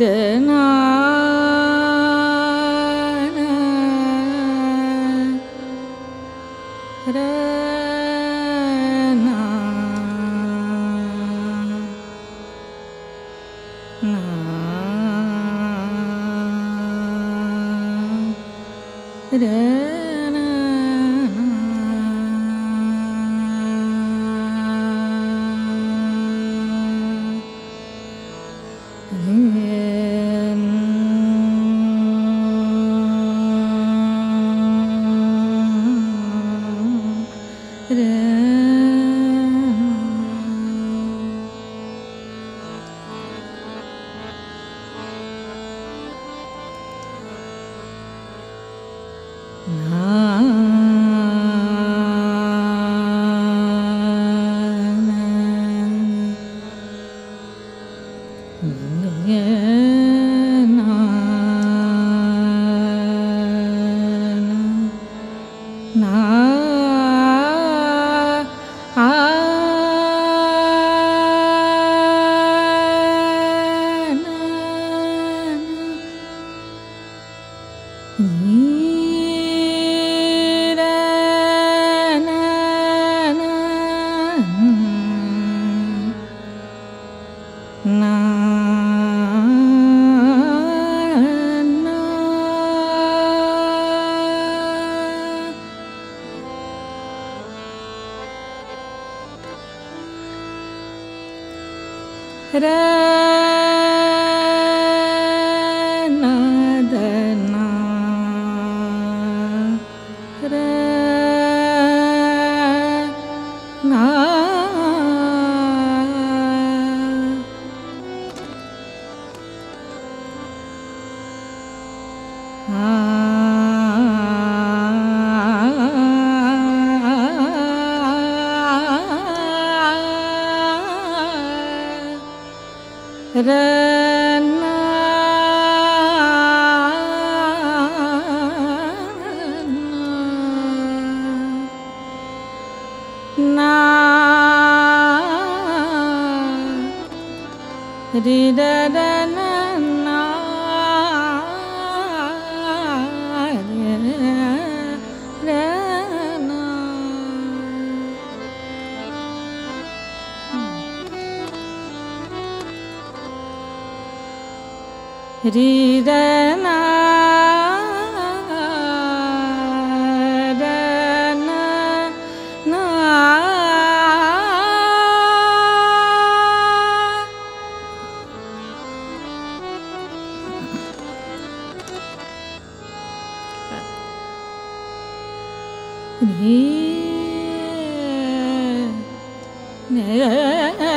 रे Ah. ra Yeah.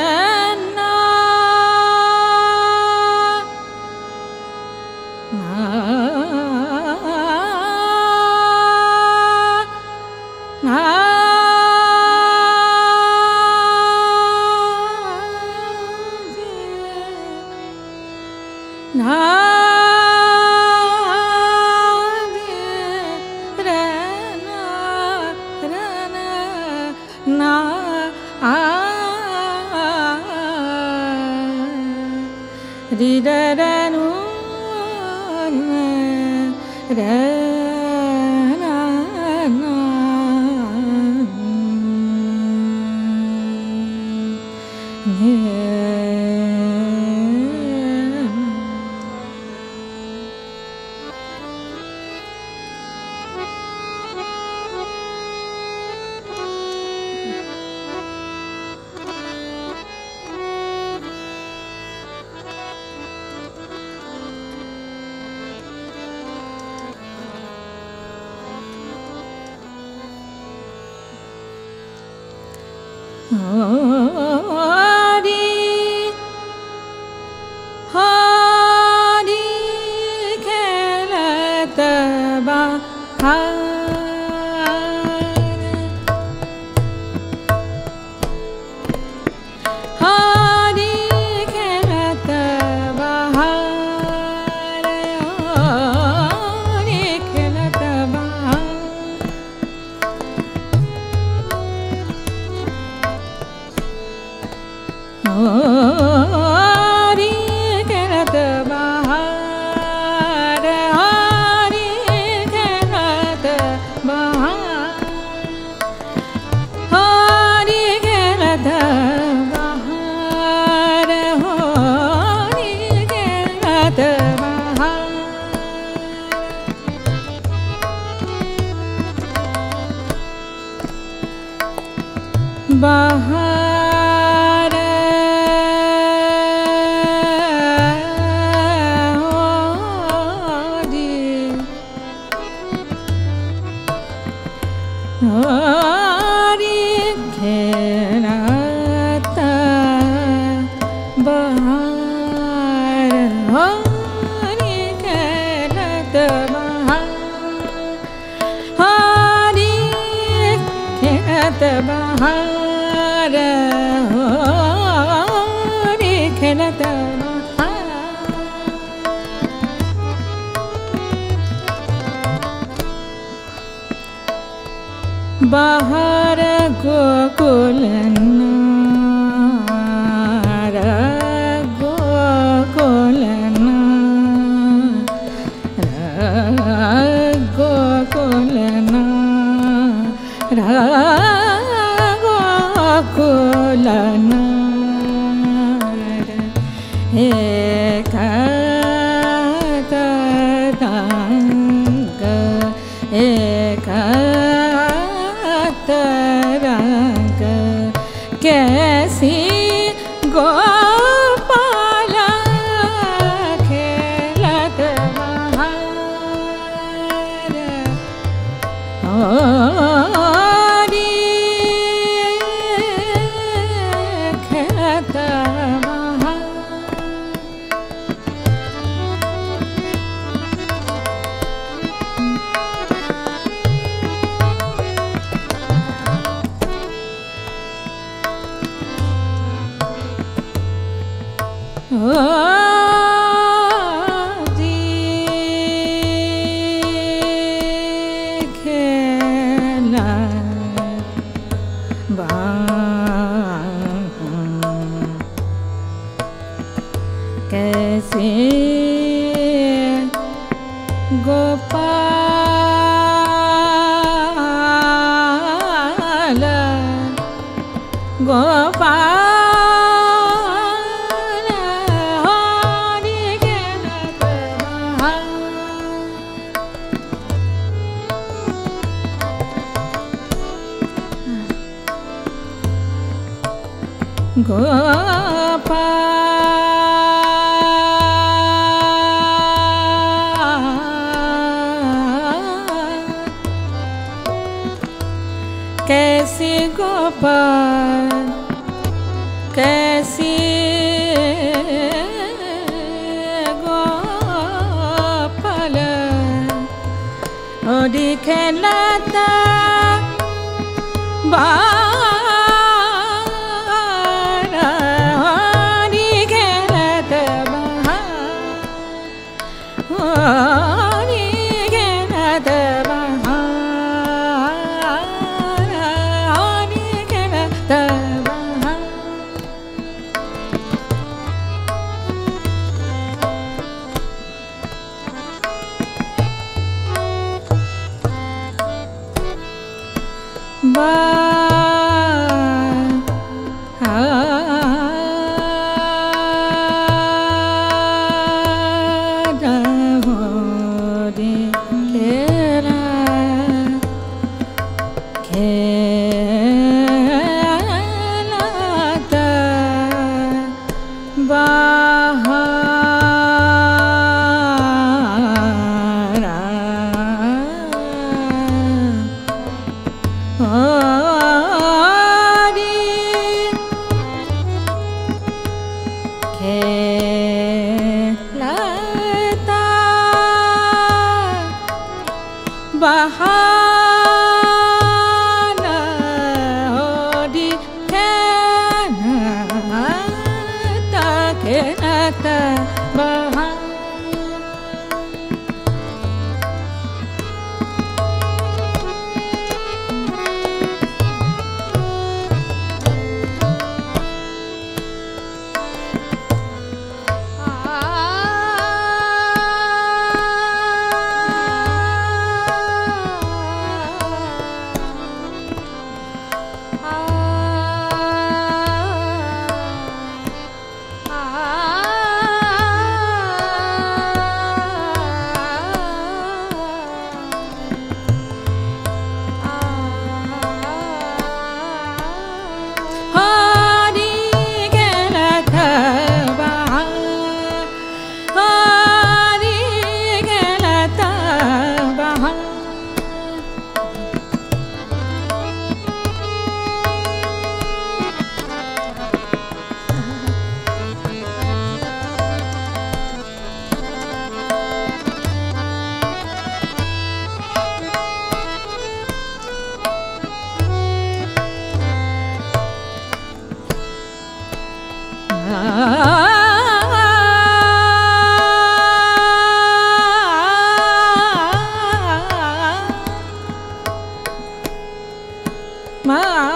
oh. Bye. 什么啊？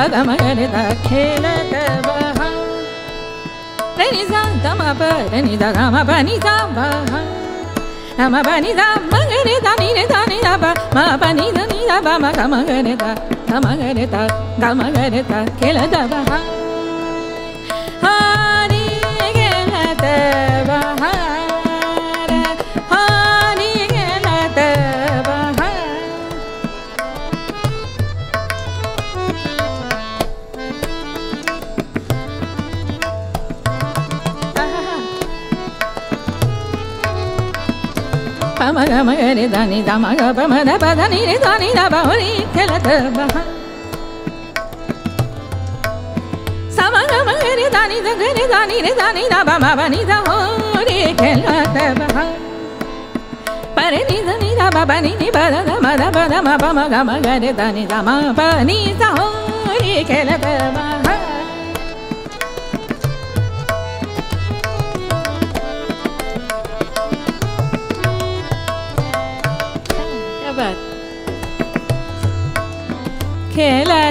పదమగని దక్షిణ తవహ దని సంతమ పదని దగమ పని సంభహ నమ పని దమగని దని దని దబ మ పని దని దబ మగ మగని ద మగని ద గమగని ద కెల దవహ ba ba ni ni ba da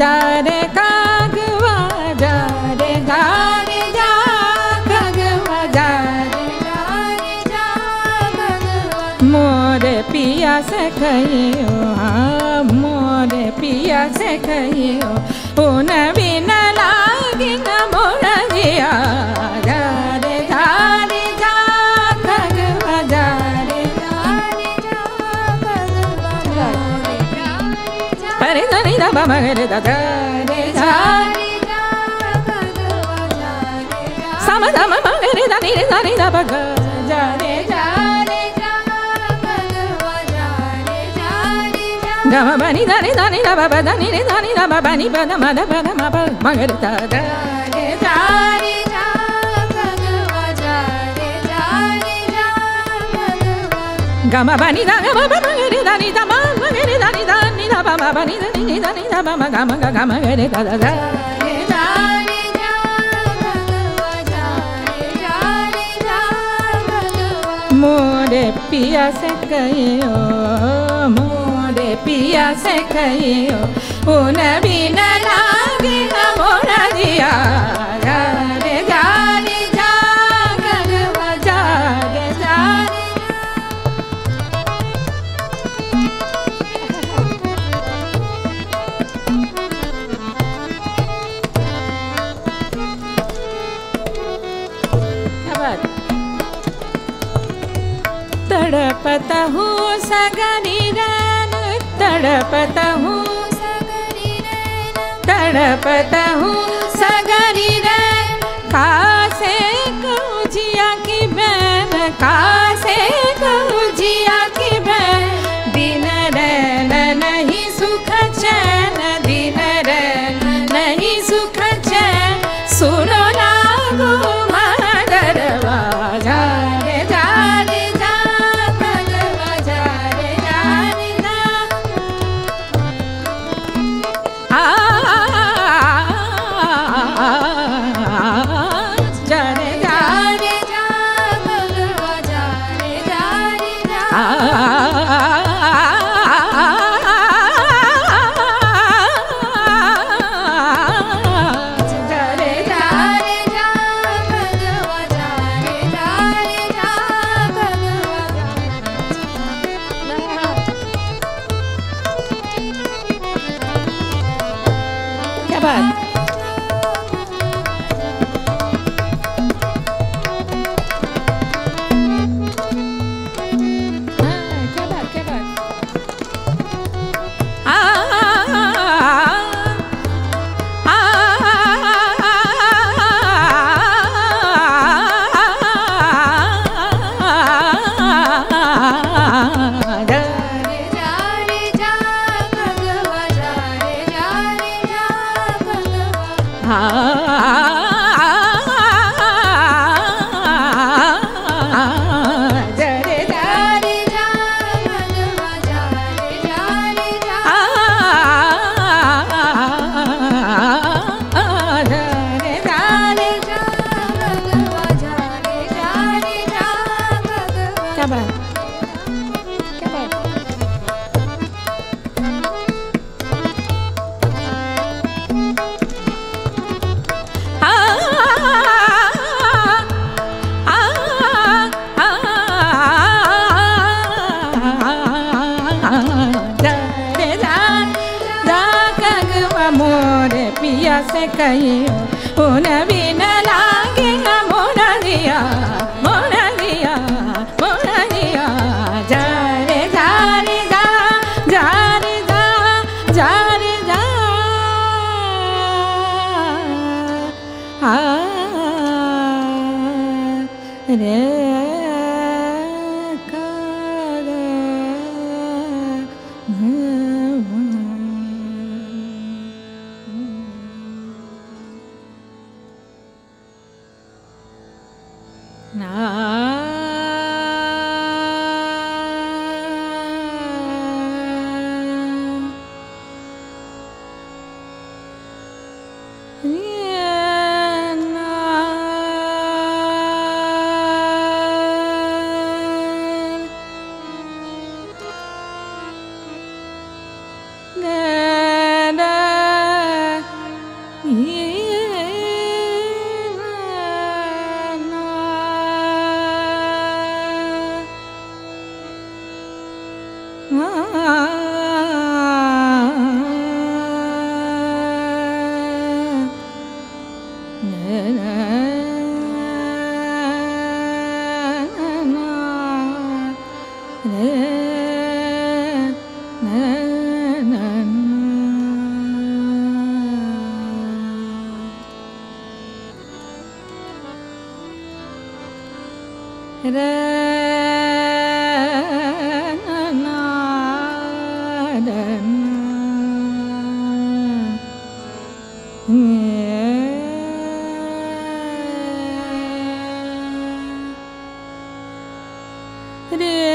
jare jare ja kagwa jare मोरे पिया से कहियो हाँ मोरे पिया से कहियो उन बिन लागी न जिया दा मगरे दा दा रे जा सम सम मगरे दा नी रे दा नी दा बग जा रे जा गम बनी दा नी दा नी दा बा बा दा नी रे दा नी दा बा नी दा मा दा बा दा मा बा मगरे दा दा रे जा रे गम बनी दा दा नी दा मा दा दा दा बा नी नी नी नी मोरे पिया से कहियो, मोरे पिया से कहियो, उन बिन लागे न मोरा जिया। पतहु सगरी it is.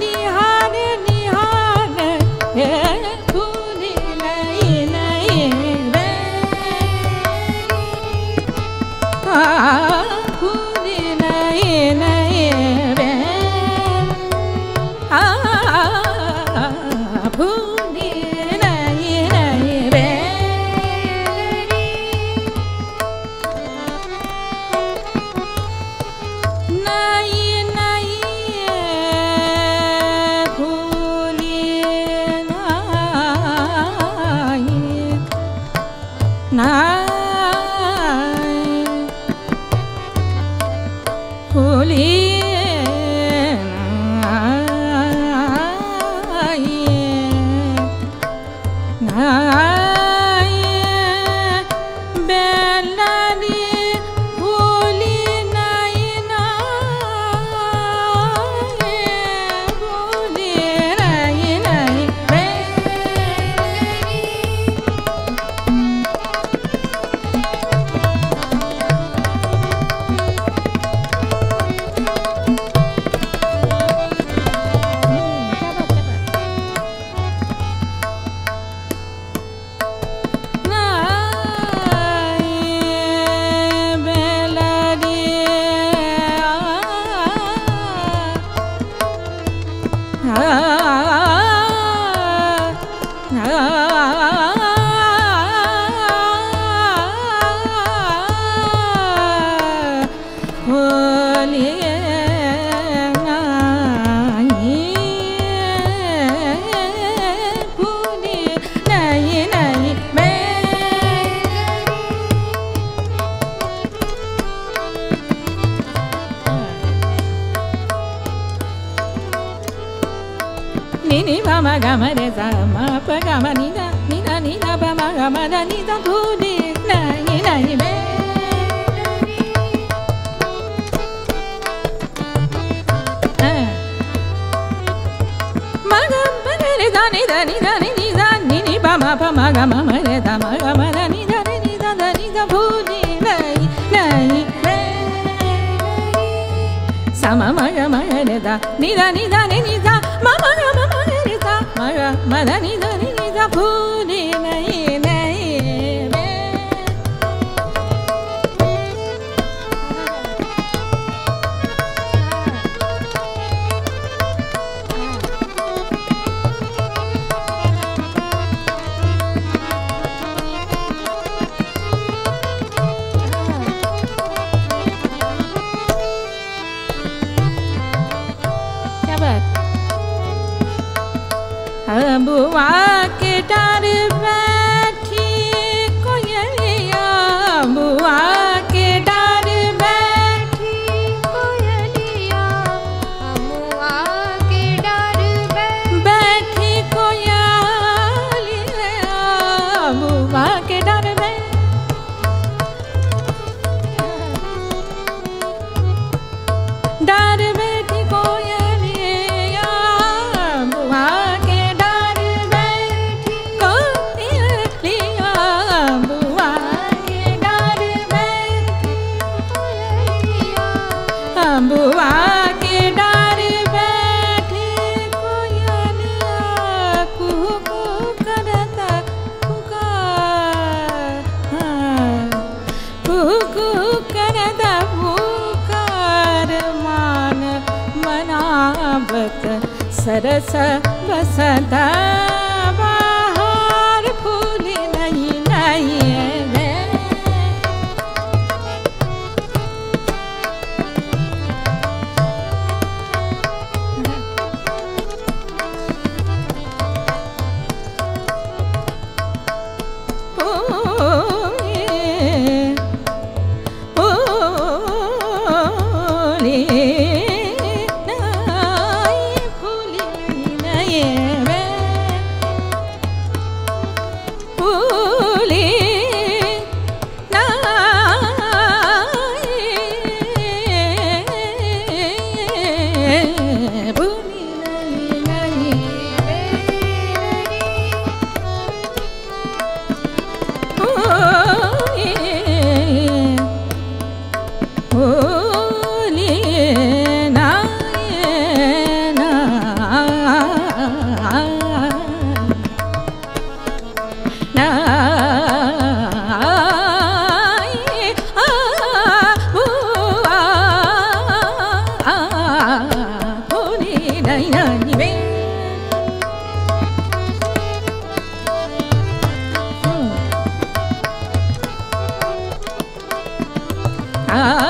नि ni ni ba ma ga ma re sa ma pa ga ma ni da ni da ni da ba ma ga ma da ni da pu ni na ni na ni me Ah. ma ga ma re da ni da ni da ni ni da ni ni ba ma pa ma ga ma ma re da ma ga ma da ni da ni ni da da ni da pu ni na ni na ni me sa ma ma ga ma re da ni da ni da ni ni da ma ma மழ மதனி தனி நிதபூ ah,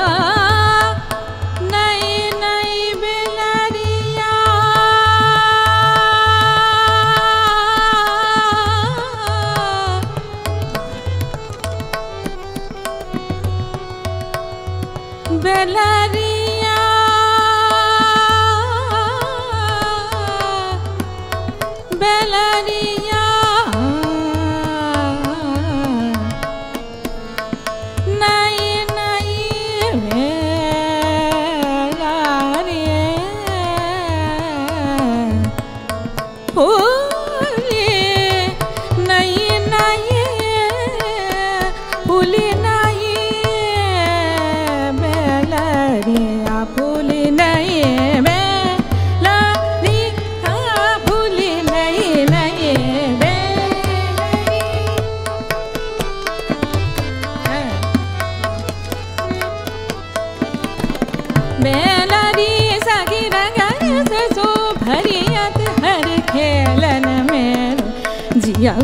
yeah,